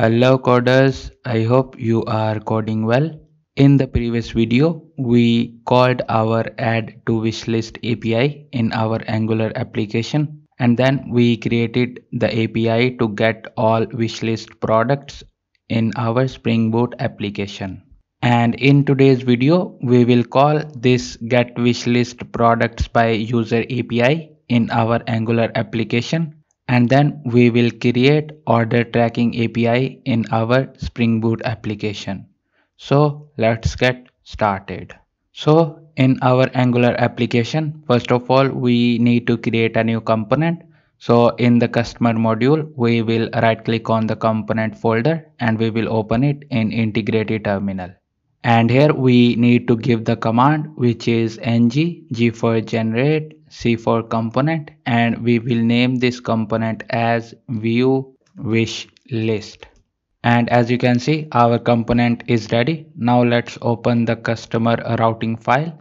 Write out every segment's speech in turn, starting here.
Hello coders, I hope you are coding well. In the previous video, we called our add to wishlist API in our Angular application and then we created the API to get all wishlist products in our Spring Boot application. And in today's video, we will call this get wishlist products by user API in our Angular application and then we will create order tracking API in our Spring Boot application. So let's get started. So in our Angular application, first of all, we need to create a new component. So in the customer module, we will right click on the component folder and we will open it in integrated terminal. And here we need to give the command which is ng g for generate C for component and we will name this component as view wish list. And as you can see our component is ready. Now let's open the customer routing file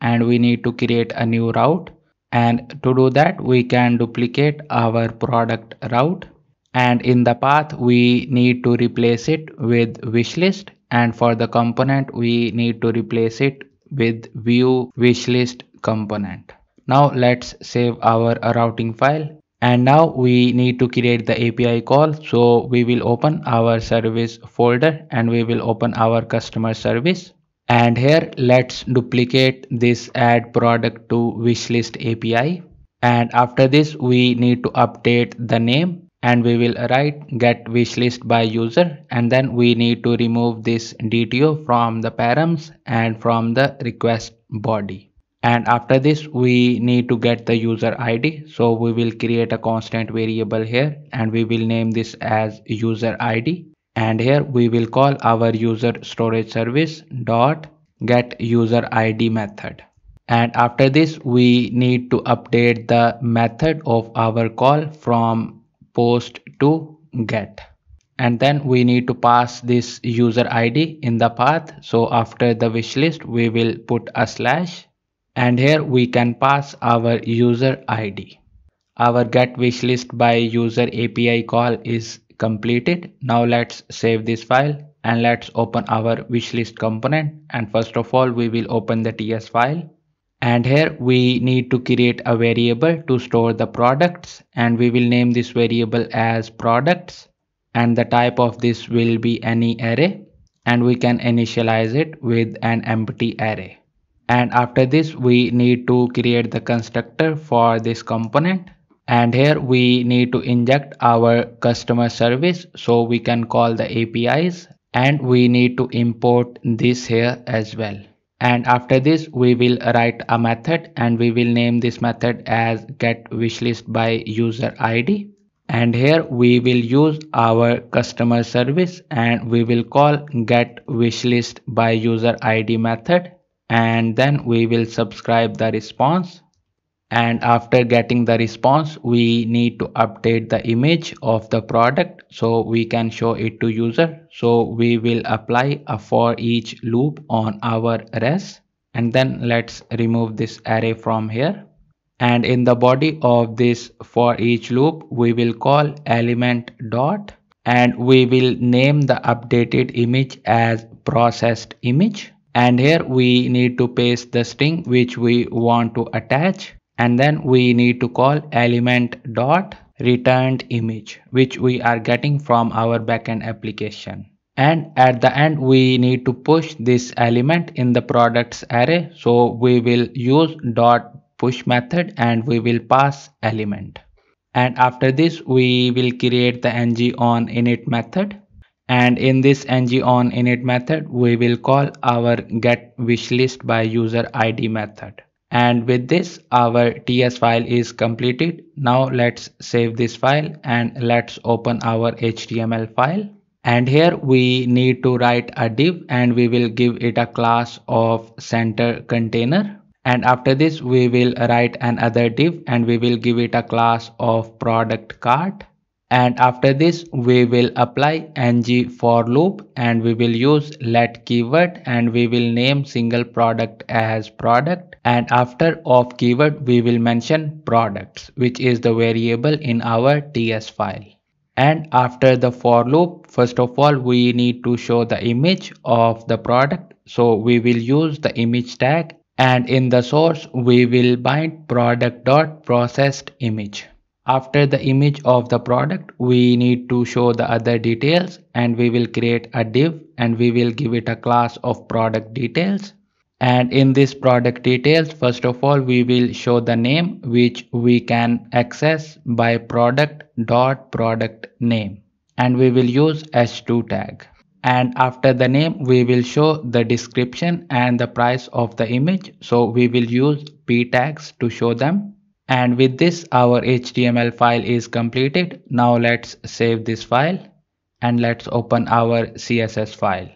and we need to create a new route. And to do that we can duplicate our product route. And in the path we need to replace it with wishlist and for the component we need to replace it with view wishlist component now let's save our routing file. And now we need to create the API call. So we will open our service folder and we will open our customer service. And here let's duplicate this add product to wishlist API and after this we need to update the name. And we will write get wishlist by user. And then we need to remove this DTO from the params and from the request body and after this we need to get the user id so we will create a constant variable here and we will name this as user id and here we will call our user storage service dot get user id method. And after this we need to update the method of our call from post to get. And then we need to pass this user id in the path. So after the wish list we will put a slash and here we can pass our user ID. Our get wishlist by user API call is completed. Now let's save this file and let's open our wishlist component. And first of all we will open the TS file. And here we need to create a variable to store the products. And we will name this variable as products. And the type of this will be any array. And we can initialize it with an empty array and after this we need to create the constructor for this component. And here we need to inject our customer service so we can call the APIs and we need to import this here as well. And after this we will write a method and we will name this method as get wishlist by user id and here we will use our customer service and we will call get wishlist by user id method and then we will subscribe the response. And after getting the response we need to update the image of the product so we can show it to user. So we will apply a for each loop on our res. And then let's remove this array from here. And in the body of this for each loop we will call element dot. And we will name the updated image as processed image and here we need to paste the string which we want to attach. And then we need to call element dot returned image which we are getting from our backend application. And at the end we need to push this element in the products array. So we will use dot push method and we will pass element. And after this we will create the ng on init method and in this ng on init method we will call our get wishlist by user id method. And with this our ts file is completed. Now let's save this file and let's open our html file. And here we need to write a div and we will give it a class of center container. And after this we will write another div and we will give it a class of product cart and after this we will apply ng for loop and we will use let keyword and we will name single product as product. And after of keyword we will mention products which is the variable in our ts file. And after the for loop first of all we need to show the image of the product. So we will use the image tag. And in the source we will bind product dot processed image after the image of the product we need to show the other details and we will create a div and we will give it a class of product details. And in this product details first of all we will show the name which we can access by product dot product name and we will use h2 tag. And after the name we will show the description and the price of the image. So we will use p tags to show them and with this our html file is completed. Now let's save this file and let's open our css file.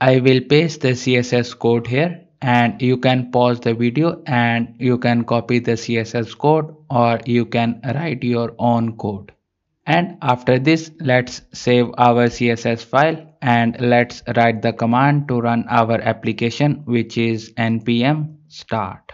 I will paste the css code here and you can pause the video and you can copy the css code or you can write your own code. And after this let's save our css file and let's write the command to run our application which is npm start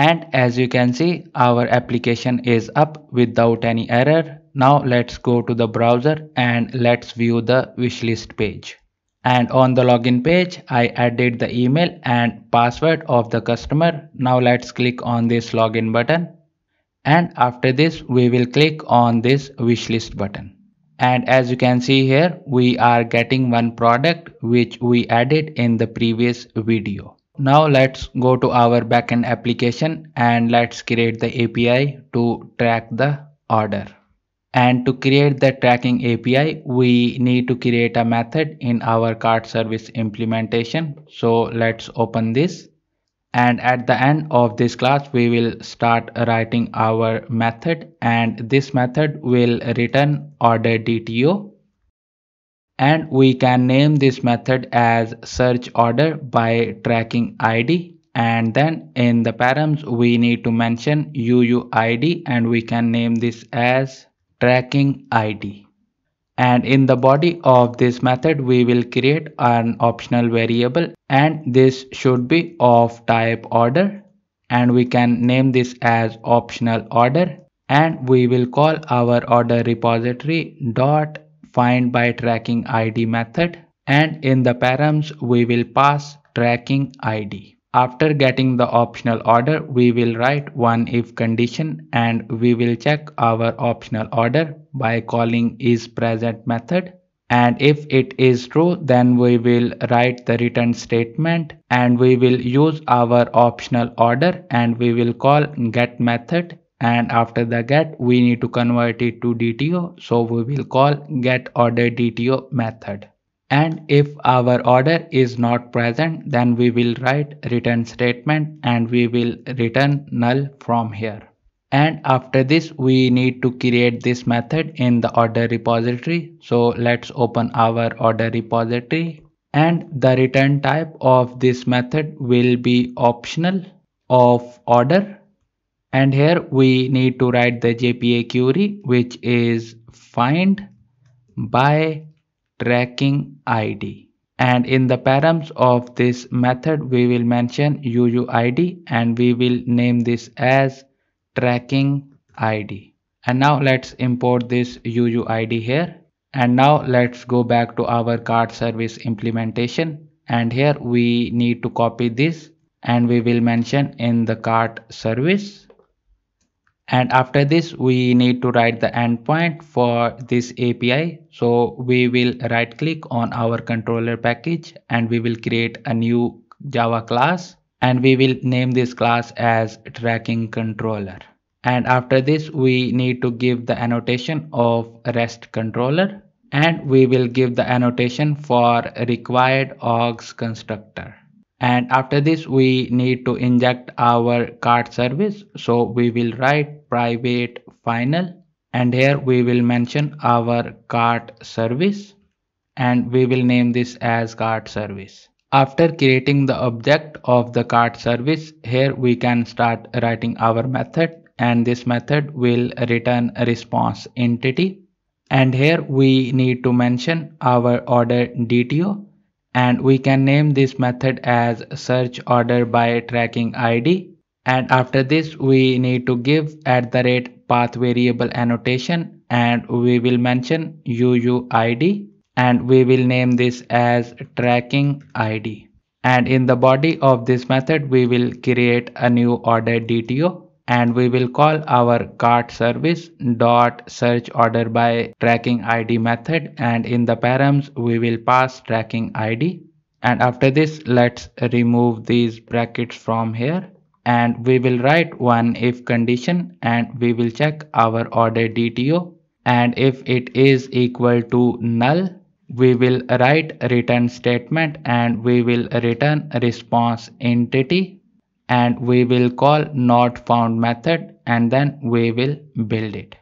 and as you can see our application is up without any error. Now let's go to the browser and let's view the wishlist page. And on the login page I added the email and password of the customer. Now let's click on this login button. And after this we will click on this wishlist button. And as you can see here we are getting one product which we added in the previous video now let's go to our backend application and let's create the API to track the order. And to create the tracking API we need to create a method in our cart service implementation. So let's open this. And at the end of this class we will start writing our method. And this method will return order DTO and we can name this method as search order by tracking ID and then in the params we need to mention UUID and we can name this as tracking id and in the body of this method we will create an optional variable and this should be of type order. And we can name this as optional order. And we will call our order repository dot find by tracking id method and in the params we will pass tracking id after getting the optional order, we will write one if condition and we will check our optional order by calling is present method. And if it is true, then we will write the return statement and we will use our optional order and we will call get method and after the get we need to convert it to DTO so we will call get order DTO method. And if our order is not present then we will write return statement and we will return null from here. And after this we need to create this method in the order repository. So let's open our order repository. And the return type of this method will be optional of order and here we need to write the jpa query which is find by tracking id and in the params of this method we will mention uuid and we will name this as tracking id and now let's import this uuid here. And now let's go back to our cart service implementation. And here we need to copy this and we will mention in the cart service and after this we need to write the endpoint for this API so we will right click on our controller package and we will create a new Java class and we will name this class as tracking controller. And after this we need to give the annotation of rest controller and we will give the annotation for required args constructor and after this we need to inject our cart service. So we will write private final. And here we will mention our cart service. And we will name this as cart service. After creating the object of the cart service here we can start writing our method. And this method will return response entity. And here we need to mention our order DTO and we can name this method as search order by tracking id and after this we need to give at the rate path variable annotation. And we will mention uuid and we will name this as tracking id and in the body of this method we will create a new order dto and we will call our cart service dot search order by tracking id method. And in the params we will pass tracking id and after this let's remove these brackets from here. And we will write one if condition and we will check our order DTO and if it is equal to null we will write return statement and we will return response entity and we will call not found method and then we will build it.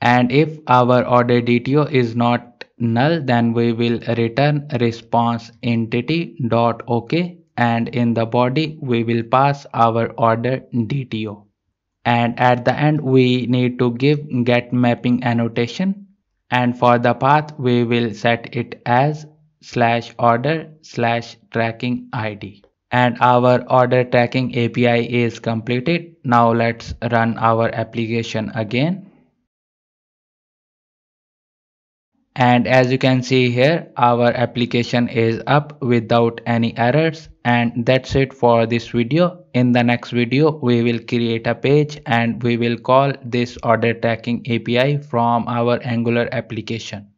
And if our order DTO is not null then we will return response entity dot okay and in the body we will pass our order DTO and at the end we need to give get mapping annotation. And for the path we will set it as slash order slash tracking id and our order tracking api is completed. Now let's run our application again. And as you can see here our application is up without any errors. And that's it for this video. In the next video we will create a page and we will call this order tracking api from our angular application